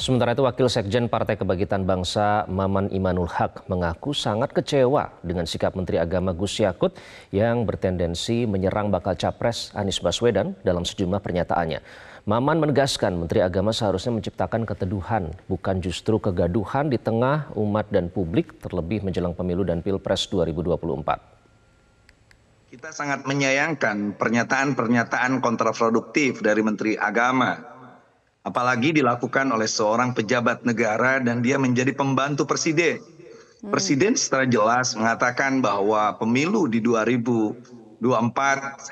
Sementara itu Wakil Sekjen Partai Kebangkitan Bangsa Maman Imanul Haq mengaku sangat kecewa dengan sikap Menteri Agama Gus Yakut yang bertendensi menyerang bakal capres Anies Baswedan dalam sejumlah pernyataannya. Maman menegaskan Menteri Agama seharusnya menciptakan keteduhan, bukan justru kegaduhan di tengah umat dan publik terlebih menjelang pemilu dan pilpres 2024. Kita sangat menyayangkan pernyataan-pernyataan kontraproduktif dari Menteri Agama apalagi dilakukan oleh seorang pejabat negara dan dia menjadi pembantu presiden. Hmm. Presiden secara jelas mengatakan bahwa pemilu di 2024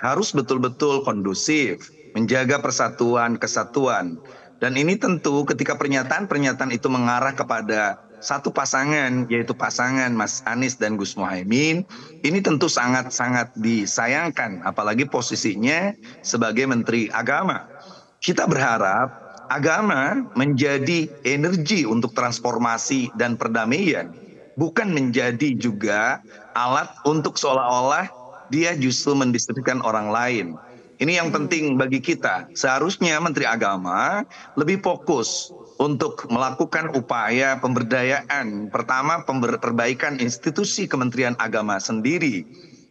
harus betul-betul kondusif, menjaga persatuan, kesatuan. Dan ini tentu ketika pernyataan-pernyataan itu mengarah kepada satu pasangan yaitu pasangan Mas Anies dan Gus Muhaimin ini tentu sangat-sangat disayangkan apalagi posisinya sebagai menteri agama. Kita berharap agama menjadi energi untuk transformasi dan perdamaian, bukan menjadi juga alat untuk seolah-olah dia justru mendistribusikan orang lain. Ini yang penting bagi kita. Seharusnya Menteri Agama lebih fokus untuk melakukan upaya pemberdayaan. Pertama, perbaikan institusi Kementerian Agama sendiri.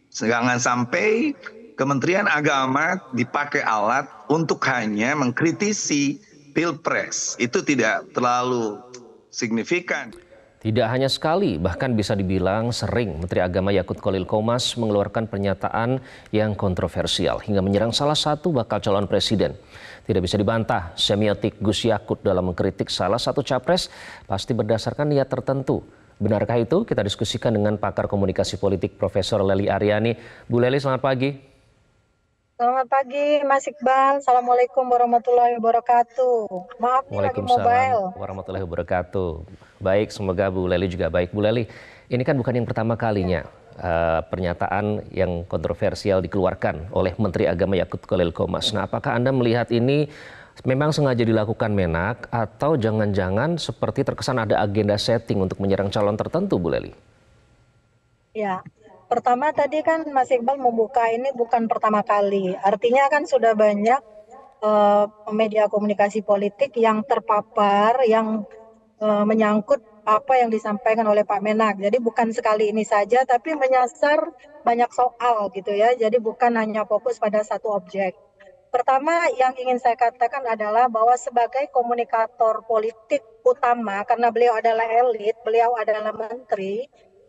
Jangan sampai Kementerian Agama dipakai alat untuk hanya mengkritisi pilpres itu tidak terlalu signifikan. Tidak hanya sekali, bahkan bisa dibilang sering Menteri Agama Yakut Kolil Komas mengeluarkan pernyataan yang kontroversial hingga menyerang salah satu bakal calon presiden. Tidak bisa dibantah, semiotik Gus Yakut dalam mengkritik salah satu capres pasti berdasarkan niat tertentu. Benarkah itu? Kita diskusikan dengan pakar komunikasi politik Profesor Leli Aryani. Bu Leli, selamat pagi. Selamat pagi Mas Iqbal. Assalamualaikum warahmatullahi wabarakatuh. Maaf nih lagi mobile. warahmatullahi wabarakatuh. Baik, semoga Bu Leli juga baik. Bu Leli, ini kan bukan yang pertama kalinya uh, pernyataan yang kontroversial dikeluarkan oleh Menteri Agama Yakut Kolil Komas. Nah, apakah Anda melihat ini memang sengaja dilakukan Menak atau jangan-jangan seperti terkesan ada agenda setting untuk menyerang calon tertentu, Bu Leli? Ya, pertama tadi kan Mas Iqbal membuka ini bukan pertama kali. Artinya kan sudah banyak uh, media komunikasi politik yang terpapar, yang uh, menyangkut apa yang disampaikan oleh Pak Menak. Jadi bukan sekali ini saja, tapi menyasar banyak soal gitu ya. Jadi bukan hanya fokus pada satu objek. Pertama yang ingin saya katakan adalah bahwa sebagai komunikator politik utama, karena beliau adalah elit, beliau adalah menteri,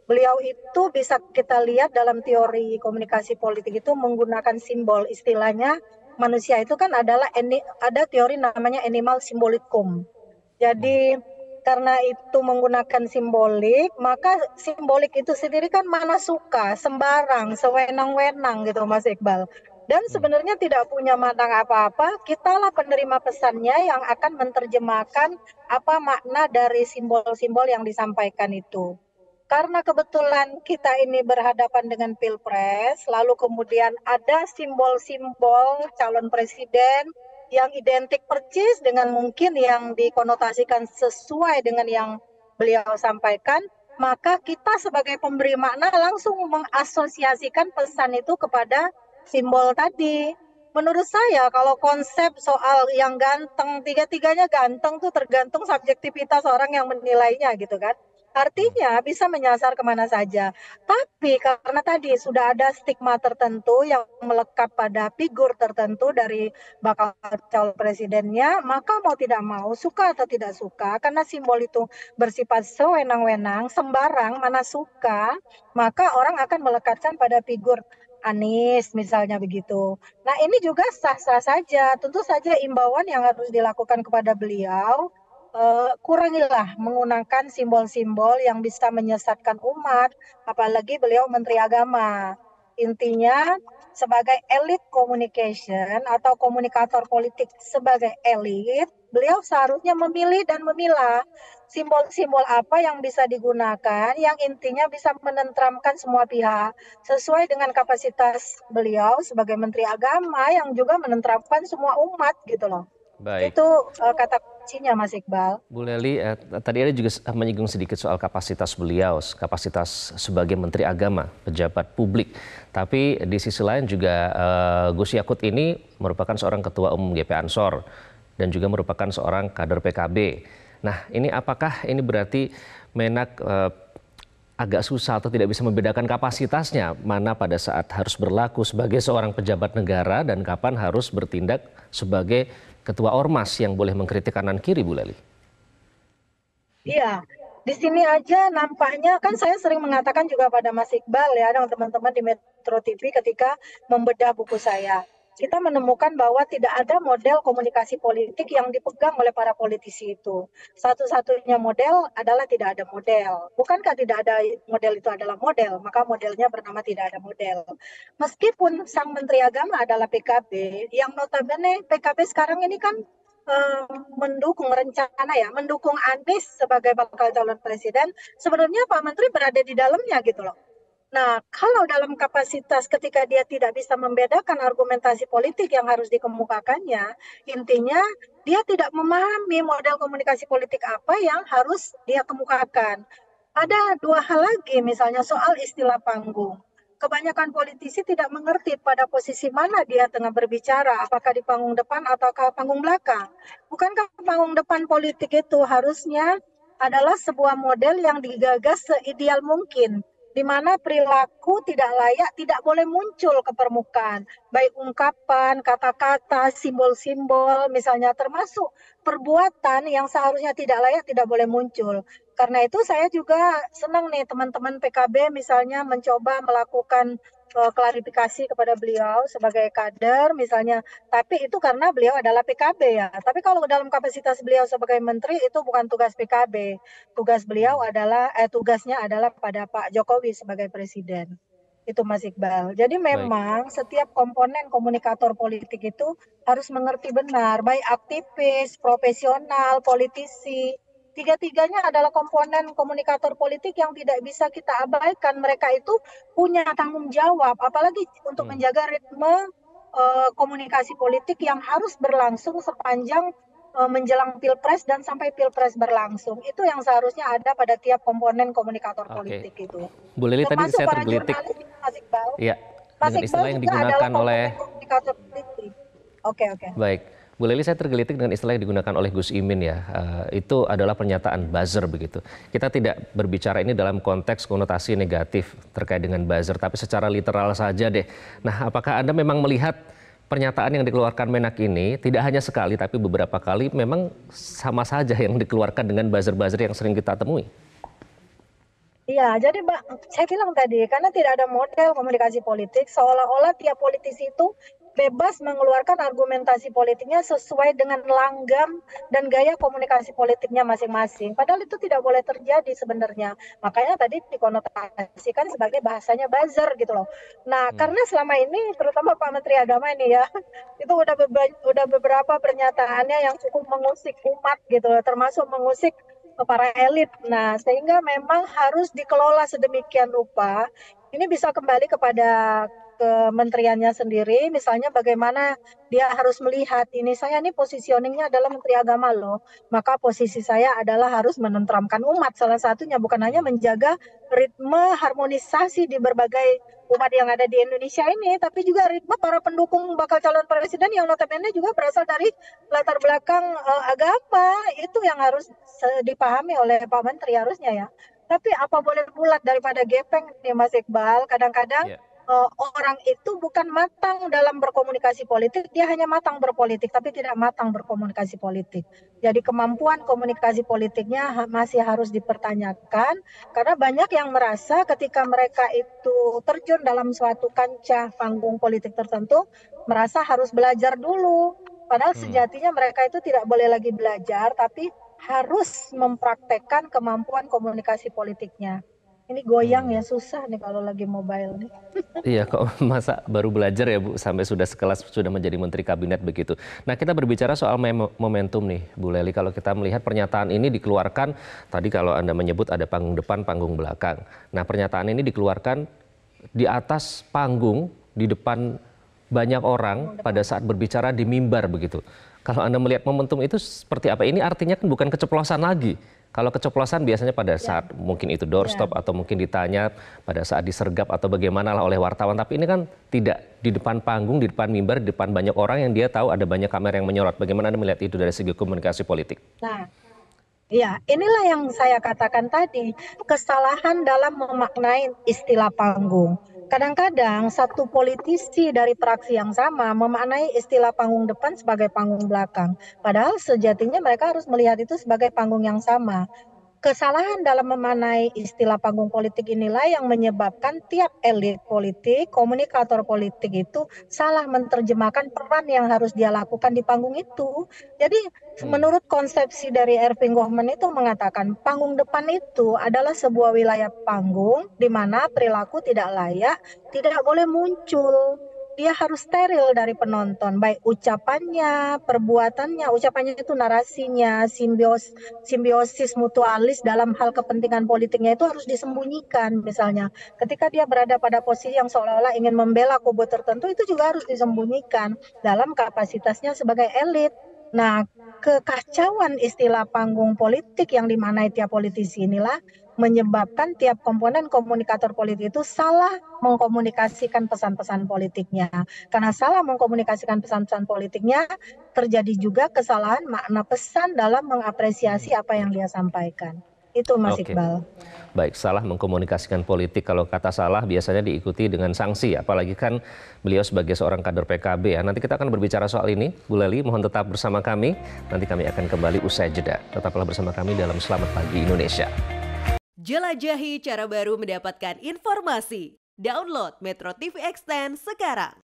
beliau itu bisa kita lihat dalam teori komunikasi politik itu menggunakan simbol istilahnya manusia itu kan adalah ada teori namanya animal simbolikum. Jadi karena itu menggunakan simbolik, maka simbolik itu sendiri kan mana suka, sembarang, sewenang-wenang gitu Mas Iqbal. Dan sebenarnya tidak punya matang apa-apa, kitalah penerima pesannya yang akan menerjemahkan apa makna dari simbol-simbol yang disampaikan itu karena kebetulan kita ini berhadapan dengan pilpres, lalu kemudian ada simbol-simbol calon presiden yang identik percis dengan mungkin yang dikonotasikan sesuai dengan yang beliau sampaikan, maka kita sebagai pemberi makna langsung mengasosiasikan pesan itu kepada simbol tadi. Menurut saya kalau konsep soal yang ganteng, tiga-tiganya ganteng tuh tergantung subjektivitas orang yang menilainya gitu kan. Artinya bisa menyasar ke mana saja. Tapi karena tadi sudah ada stigma tertentu yang melekat pada figur tertentu dari bakal calon presidennya, maka mau tidak mau, suka atau tidak suka, karena simbol itu bersifat sewenang-wenang, sembarang, mana suka, maka orang akan melekatkan pada figur Anies misalnya begitu. Nah ini juga sah-sah saja. Tentu saja imbauan yang harus dilakukan kepada beliau uh, kurangilah menggunakan simbol-simbol yang bisa menyesatkan umat, apalagi beliau Menteri Agama. Intinya sebagai elit communication atau komunikator politik sebagai elit, beliau seharusnya memilih dan memilah simbol-simbol apa yang bisa digunakan yang intinya bisa menentramkan semua pihak sesuai dengan kapasitas beliau sebagai menteri agama yang juga menentramkan semua umat gitu loh. Baik. Itu uh, kata kuncinya Mas Iqbal. Bu Leli, eh, tadi ada juga menyinggung sedikit soal kapasitas beliau, kapasitas sebagai Menteri Agama, pejabat publik. Tapi di sisi lain juga uh, Gus Yakut ini merupakan seorang ketua umum GP Ansor dan juga merupakan seorang kader PKB. Nah, ini apakah ini berarti Menak eh, agak susah atau tidak bisa membedakan kapasitasnya mana pada saat harus berlaku sebagai seorang pejabat negara dan kapan harus bertindak sebagai ketua ormas yang boleh mengkritik kanan kiri Bu Leli? Iya, di sini aja nampaknya kan saya sering mengatakan juga pada Mas Iqbal ya dengan teman-teman di Metro TV ketika membedah buku saya kita menemukan bahwa tidak ada model komunikasi politik yang dipegang oleh para politisi itu. Satu-satunya model adalah tidak ada model. Bukankah tidak ada model itu adalah model, maka modelnya bernama tidak ada model. Meskipun sang Menteri Agama adalah PKB, yang notabene PKB sekarang ini kan eh, mendukung rencana ya, mendukung Anies sebagai bakal calon presiden, sebenarnya Pak Menteri berada di dalamnya gitu loh. Nah, kalau dalam kapasitas ketika dia tidak bisa membedakan argumentasi politik yang harus dikemukakannya, intinya dia tidak memahami model komunikasi politik apa yang harus dia kemukakan. Ada dua hal lagi, misalnya soal istilah panggung. Kebanyakan politisi tidak mengerti pada posisi mana dia tengah berbicara, apakah di panggung depan atau panggung belakang. Bukankah panggung depan politik itu harusnya adalah sebuah model yang digagas seideal mungkin di mana perilaku tidak layak tidak boleh muncul ke permukaan, baik ungkapan, kata-kata, simbol-simbol, misalnya termasuk perbuatan yang seharusnya tidak layak tidak boleh muncul. Karena itu saya juga senang nih teman-teman PKB misalnya mencoba melakukan uh, klarifikasi kepada beliau sebagai kader misalnya. Tapi itu karena beliau adalah PKB ya. Tapi kalau dalam kapasitas beliau sebagai menteri itu bukan tugas PKB. Tugas beliau adalah eh tugasnya adalah pada Pak Jokowi sebagai presiden. Itu Mas Iqbal. Jadi memang baik. setiap komponen komunikator politik itu harus mengerti benar, baik aktivis, profesional, politisi, tiga-tiganya adalah komponen komunikator politik yang tidak bisa kita abaikan. Mereka itu punya tanggung jawab, apalagi untuk hmm. menjaga ritme uh, komunikasi politik yang harus berlangsung sepanjang uh, menjelang pilpres dan sampai pilpres berlangsung. Itu yang seharusnya ada pada tiap komponen komunikator okay. politik itu. Bu Lili tadi saya tergelitik. Iya, dengan istilah yang digunakan oleh Oke, oke. Baik. Bu Leli, saya tergelitik dengan istilah yang digunakan oleh Gus Imin ya. Uh, itu adalah pernyataan buzzer begitu. Kita tidak berbicara ini dalam konteks konotasi negatif terkait dengan buzzer, tapi secara literal saja deh. Nah, apakah Anda memang melihat pernyataan yang dikeluarkan Menak ini tidak hanya sekali, tapi beberapa kali memang sama saja yang dikeluarkan dengan buzzer-buzzer yang sering kita temui? Iya, jadi Mbak, saya bilang tadi, karena tidak ada model komunikasi politik, seolah-olah tiap politisi itu bebas mengeluarkan argumentasi politiknya sesuai dengan langgam dan gaya komunikasi politiknya masing-masing. Padahal itu tidak boleh terjadi sebenarnya. Makanya tadi dikonotasikan sebagai bahasanya buzzer gitu loh. Nah, hmm. karena selama ini terutama Pak Menteri Agama ini ya, itu udah udah beberapa pernyataannya yang cukup mengusik umat gitu loh, termasuk mengusik para elit. Nah, sehingga memang harus dikelola sedemikian rupa. Ini bisa kembali kepada kementeriannya sendiri, misalnya bagaimana dia harus melihat ini saya ini positioningnya adalah Menteri Agama loh, maka posisi saya adalah harus menentramkan umat. Salah satunya bukan hanya menjaga ritme harmonisasi di berbagai umat yang ada di Indonesia ini, tapi juga ritme para pendukung bakal calon presiden yang notabene juga berasal dari latar belakang uh, agama itu yang harus dipahami oleh Pak Menteri harusnya ya. Tapi apa boleh bulat daripada gepeng nih Mas Iqbal, kadang-kadang yeah uh, orang itu bukan matang dalam berkomunikasi politik, dia hanya matang berpolitik tapi tidak matang berkomunikasi politik. Jadi kemampuan komunikasi politiknya masih harus dipertanyakan karena banyak yang merasa ketika mereka itu terjun dalam suatu kancah panggung politik tertentu merasa harus belajar dulu. Padahal hmm. sejatinya mereka itu tidak boleh lagi belajar tapi harus mempraktekkan kemampuan komunikasi politiknya. Ini goyang ya susah nih kalau lagi mobile nih. iya kok masa baru belajar ya Bu sampai sudah sekelas sudah menjadi menteri kabinet begitu. Nah kita berbicara soal momentum nih Bu Leli kalau kita melihat pernyataan ini dikeluarkan tadi kalau Anda menyebut ada panggung depan panggung belakang. Nah pernyataan ini dikeluarkan di atas panggung di depan banyak orang pada saat berbicara di mimbar begitu. Kalau Anda melihat momentum itu seperti apa? Ini artinya kan bukan keceplosan lagi kalau keceplosan biasanya pada ya. saat ya. mungkin itu doorstop ya. atau mungkin ditanya pada saat disergap atau bagaimana lah oleh wartawan. Tapi ini kan tidak di depan panggung, di depan mimbar, di depan banyak orang yang dia tahu ada banyak kamera yang menyorot. Bagaimana Anda melihat itu dari segi komunikasi politik? Nah, Ya, inilah yang saya katakan tadi, kesalahan dalam memaknai istilah panggung. Kadang-kadang satu politisi dari praksi yang sama memaknai istilah panggung depan sebagai panggung belakang. Padahal sejatinya mereka harus melihat itu sebagai panggung yang sama. Kesalahan dalam memanai istilah panggung politik inilah yang menyebabkan tiap elit politik, komunikator politik itu salah menerjemahkan peran yang harus dia lakukan di panggung itu. Jadi hmm. menurut konsepsi dari Erving Goffman itu mengatakan panggung depan itu adalah sebuah wilayah panggung di mana perilaku tidak layak tidak boleh muncul dia harus steril dari penonton, baik ucapannya, perbuatannya, ucapannya itu narasinya, simbios, simbiosis mutualis dalam hal kepentingan politiknya itu harus disembunyikan misalnya. Ketika dia berada pada posisi yang seolah-olah ingin membela kubu tertentu itu juga harus disembunyikan dalam kapasitasnya sebagai elit. Nah, kekacauan istilah panggung politik yang dimanai tiap politisi inilah menyebabkan tiap komponen komunikator politik itu salah mengkomunikasikan pesan-pesan politiknya. Karena salah mengkomunikasikan pesan-pesan politiknya, terjadi juga kesalahan makna pesan dalam mengapresiasi apa yang dia sampaikan. Itu Mas Oke. Iqbal. Baik, salah mengkomunikasikan politik. Kalau kata salah biasanya diikuti dengan sanksi, apalagi kan beliau sebagai seorang kader PKB ya. Nanti kita akan berbicara soal ini. Bu Leli, mohon tetap bersama kami. Nanti kami akan kembali usai jeda. Tetaplah bersama kami dalam Selamat Pagi Indonesia. Jelajahi cara baru mendapatkan informasi. Download Metro TV Extend sekarang.